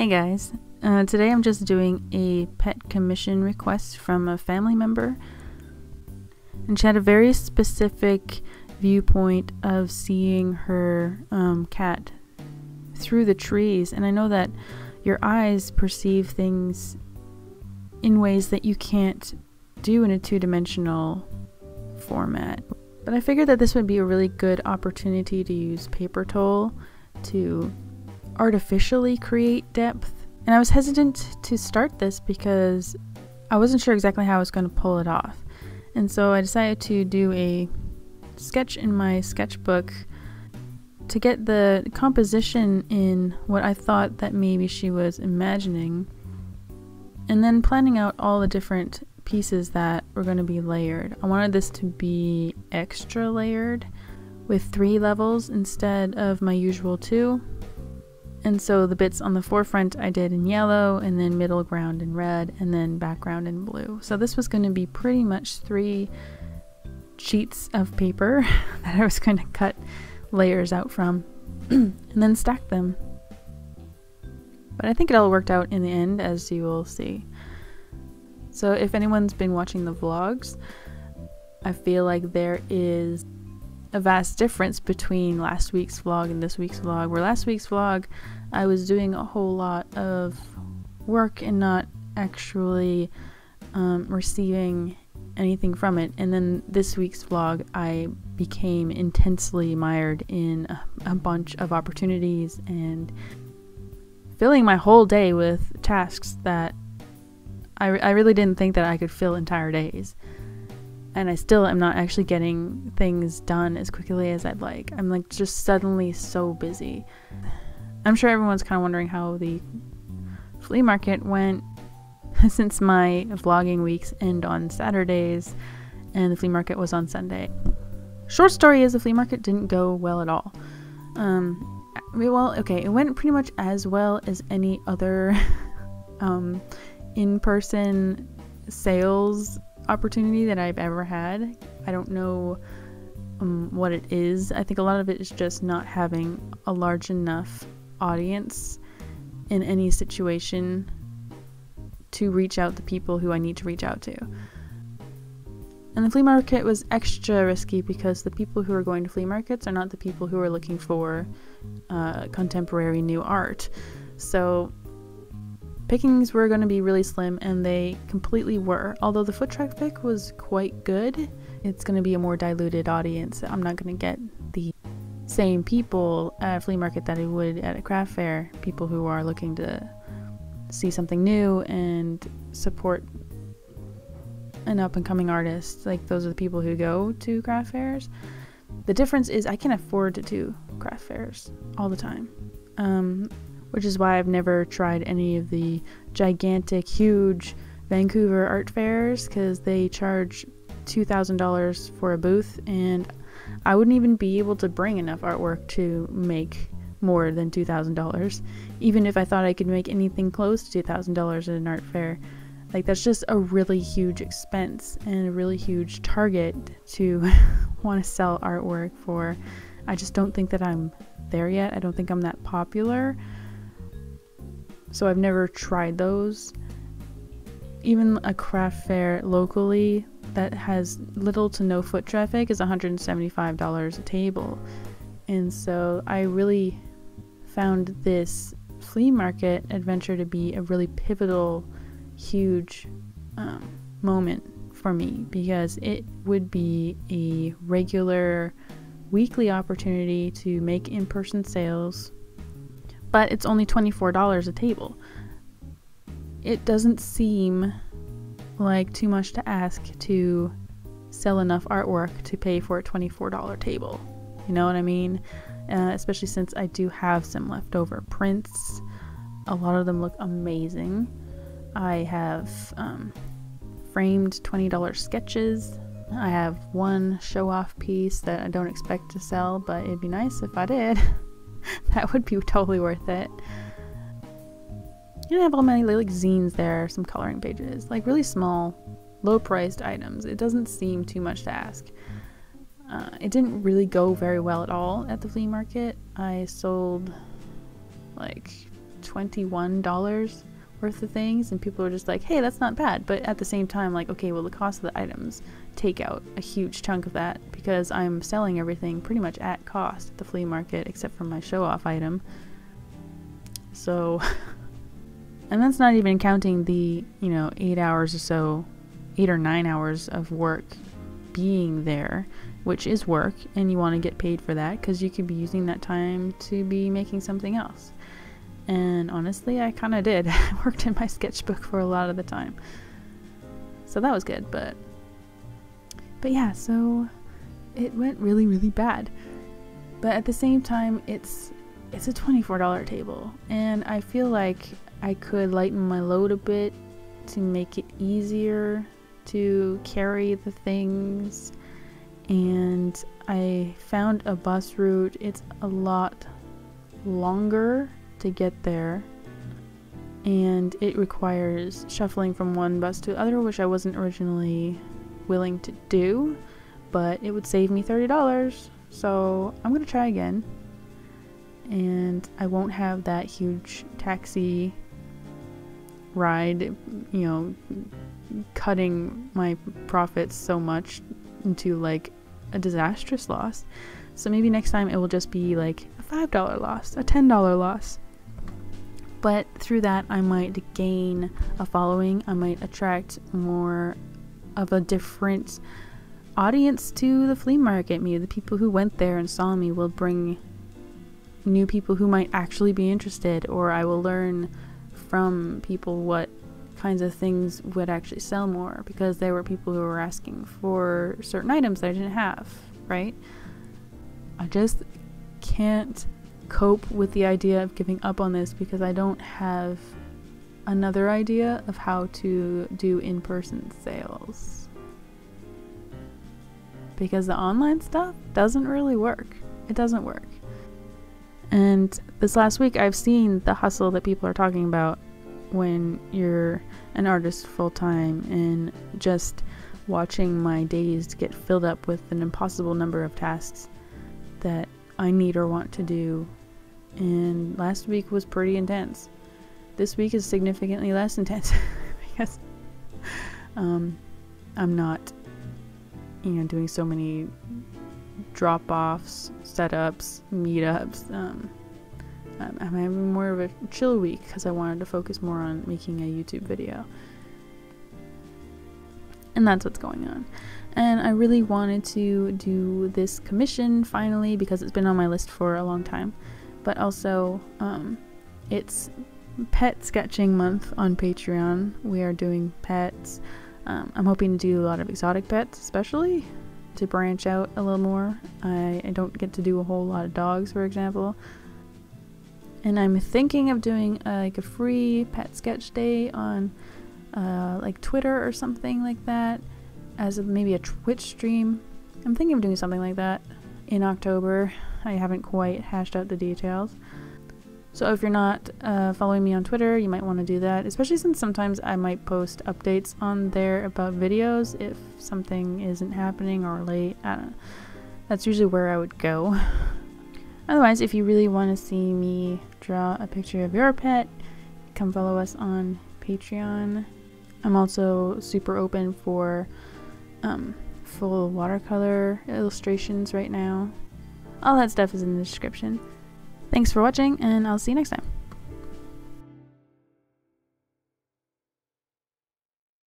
Hey guys, uh, today I'm just doing a pet commission request from a family member. And she had a very specific viewpoint of seeing her um, cat through the trees. And I know that your eyes perceive things in ways that you can't do in a two dimensional format. But I figured that this would be a really good opportunity to use paper tole to artificially create depth. And I was hesitant to start this because I wasn't sure exactly how I was going to pull it off. And so I decided to do a sketch in my sketchbook to get the composition in what I thought that maybe she was imagining. And then planning out all the different pieces that were going to be layered. I wanted this to be extra layered with three levels instead of my usual two. And so the bits on the forefront I did in yellow, and then middle ground in red, and then background in blue. So this was going to be pretty much three sheets of paper that I was going to cut layers out from and then stack them. But I think it all worked out in the end, as you will see. So if anyone's been watching the vlogs, I feel like there is a vast difference between last week's vlog and this week's vlog. Where last week's vlog, I was doing a whole lot of work and not actually um, receiving anything from it. And then this week's vlog, I became intensely mired in a, a bunch of opportunities and filling my whole day with tasks that I, I really didn't think that I could fill entire days. And I still am not actually getting things done as quickly as I'd like. I'm like just suddenly so busy. I'm sure everyone's kind of wondering how the flea market went since my vlogging weeks end on Saturdays and the flea market was on Sunday. Short story is the flea market didn't go well at all. Um, well, okay, it went pretty much as well as any other um, in person sales opportunity that I've ever had. I don't know um, what it is. I think a lot of it is just not having a large enough audience in any situation to reach out to people who I need to reach out to. And the flea market was extra risky because the people who are going to flea markets are not the people who are looking for uh, contemporary new art. So pickings were going to be really slim, and they completely were. Although the foot traffic was quite good, it's going to be a more diluted audience. I'm not going to get the same people at a flea market that I would at a craft fair. People who are looking to see something new and support an up and coming artist. Like those are the people who go to craft fairs. The difference is I can afford to do craft fairs all the time, um, which is why I've never tried any of the gigantic, huge Vancouver art fairs because they charge $2,000 for a booth, and I wouldn't even be able to bring enough artwork to make more than $2,000, even if I thought I could make anything close to $2,000 at an art fair. Like, that's just a really huge expense and a really huge target to want to sell artwork for. I just don't think that I'm there yet. I don't think I'm that popular. So I've never tried those. Even a craft fair locally that has little to no foot traffic is $175 a table. And so I really found this flea market adventure to be a really pivotal, huge um, moment for me because it would be a regular weekly opportunity to make in person sales, but it's only $24 a table. It doesn't seem like too much to ask to sell enough artwork to pay for a $24 table. You know what I mean? uh, especially since I do have some leftover prints. A lot of them look amazing. I have um, framed $20 sketches. I have one show off piece that I don't expect to sell, but it'd be nice if I did. that would be totally worth it. I have all my like zines there, some coloring pages, like really small, low priced items. It doesn't seem too much to ask. Uh, it didn't really go very well at all at the flea market. I sold like $21 worth of things and people are just like hey that's not bad. But at the same time like okay well the cost of the items take out a huge chunk of that because i'm selling everything pretty much at cost at the flea market except for my show off item. So and that's not even counting the you know eight hours or so eight or nine hours of work being there which is work and you want to get paid for that because you could be using that time to be making something else and honestly, I kind of did. I worked in my sketchbook for a lot of the time. So that was good, but but yeah, so it went really really bad. But at the same time, it's it's a $24 table, and I feel like I could lighten my load a bit to make it easier to carry the things. And I found a bus route. It's a lot longer to get there. And it requires shuffling from one bus to the other which I wasn't originally willing to do but it would save me $30 so I'm gonna try again. And I won't have that huge taxi ride you know cutting my profits so much into like a disastrous loss. So maybe next time it will just be like a $5 loss a $10 loss but through that I might gain a following, I might attract more of a different audience to the flea market. Maybe the people who went there and saw me will bring new people who might actually be interested, or I will learn from people what kinds of things would actually sell more because there were people who were asking for certain items that I didn't have, right? I just can't cope with the idea of giving up on this because I don't have another idea of how to do in person sales. Because the online stuff doesn't really work. It doesn't work. And this last week, I've seen the hustle that people are talking about when you're an artist full time and just watching my days get filled up with an impossible number of tasks that I need or want to do and last week was pretty intense. This week is significantly less intense because um, I'm not, you know, doing so many drop offs, setups, meetups. Um, I'm, I'm having more of a chill week because I wanted to focus more on making a YouTube video. And that's what's going on. And I really wanted to do this commission finally because it's been on my list for a long time but also um, it's pet sketching month on Patreon. We are doing pets. Um, I'm hoping to do a lot of exotic pets, especially to branch out a little more. I, I don't get to do a whole lot of dogs, for example. And I'm thinking of doing uh, like a free pet sketch day on uh, like Twitter or something like that, as a, maybe a Twitch stream. I'm thinking of doing something like that in October. I haven't quite hashed out the details. So if you're not uh, following me on Twitter, you might want to do that, especially since sometimes I might post updates on there about videos if something isn't happening or late. That's usually where I would go. Otherwise, if you really want to see me draw a picture of your pet, come follow us on Patreon. I'm also super open for um, full watercolor illustrations right now. All that stuff is in the description. Thanks for watching, and I'll see you next time.